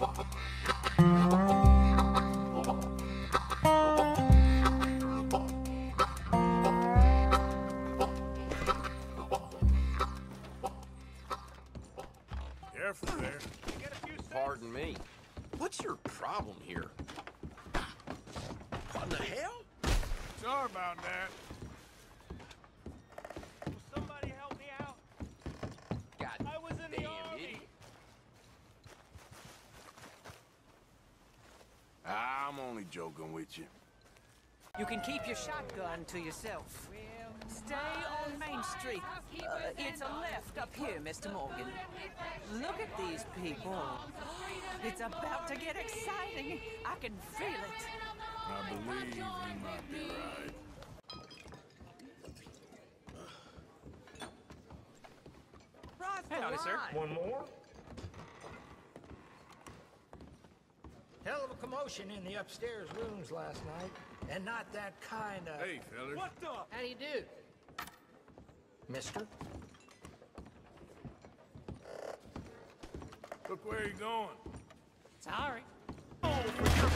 Careful there. Pardon me. What's your problem here? What the hell? Sorry about that. I'm only joking with you. You can keep your shotgun to yourself. Stay on Main Street. Uh, it's a left up here, Mr. Morgan. Look at these people. It's about to get exciting. I can feel it. I believe you might be right. Hey, howdy, sir. One more? Hell of a commotion in the upstairs rooms last night. And not that kind of... Hey, fellas. What the? How do you do? Mister? Look where you're going. Sorry. Oh, for your